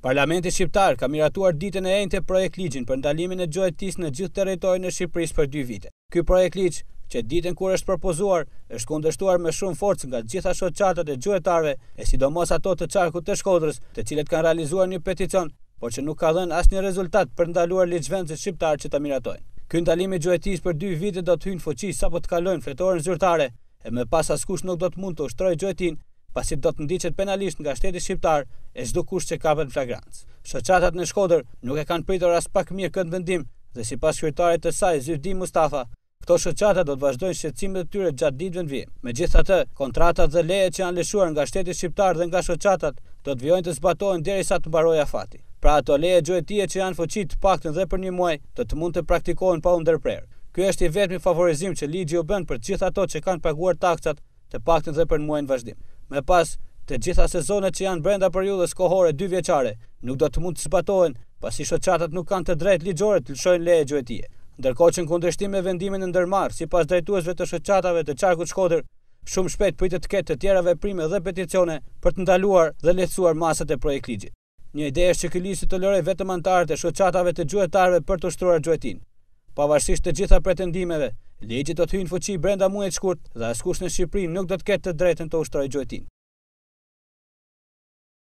Parlamenti shqiptar ka miratuar ditën e enjte projektligjin për ndalimin e gjuetisë në gjithë territorin e Shqipërisë për dy vite. Ky projektligj, që ditën kur është propozuar, është kundërshtuar me shumë forcë nga të gjitha shoqatat e gjuetarëve, e sidomos ato të qarkut të Shkodrës, të cilët kanë realizuar një peticion, por që nuk ka dhënë asnjë rezultat për të ndaluar ligjvënësit shqiptarë që ta miratojnë. Ky ndalim i gjuetisë për dy vite do të hyjë në fuqi sapo të kalojë në fletoren zyrtare. e më pas askush nuk do të mund të ushtrojë gjuetinë, pasi do të ndiqet penalisht nga shteti shqiptar e çdokush që kapet në flagrancë. Shoqatat në Shkodër nuk e kanë pritur aspak mirë këtë vendim dhe sipas kryetarit të saj Zyhdi Mustafa, këto shoqata do të vazhdojnë shqetësimet e tyre gjatë ditëve në vijim. Megjithatë, kontratat dhe lejet që janë lëshuar nga shteti shqiptar dhe nga shoqatat do të vijojnë të zbatohen derisa të mbarojë afati. Pra ato leje gjuetie që janë në fuqi të paktën dhe për një muaj do të mund të praktikohen pa u ndërprerë. Ky është i vetmi favorizim që ligji u bën për të gjithë ato që kanë paguar taksat, të paktën dhe për një muaj në vazhdim. Më pas, të gjitha sezonet që janë brenda periudhës kohore dy vjeçare nuk do të mund të zbatohen, pasi shoqatat nuk kanë të drejtë ligjore të lëshojnë leje gjuetie. Ndërkohë që në kundërshtim me vendimin e ndërmarrë sipas drejtuesve të shoqatave të qarkut Shkodër, shumë shpejt pritet të ketë të tjera veprime dhe peticione për të ndaluar dhe lehtësuar masat e projektligjit. Një ide është që ky ligj të tolerojë vetëm anëtarët e shoqatave të gjuetarëve për të ushtruar gjuetinë. Pavarësisht të gjitha pretendimeve, ligji do të hyjë në fuqi brenda muajit shkurt dhe askush në Shqipëri nuk do të ketë të drejtën të ushtrojë gjuetinë.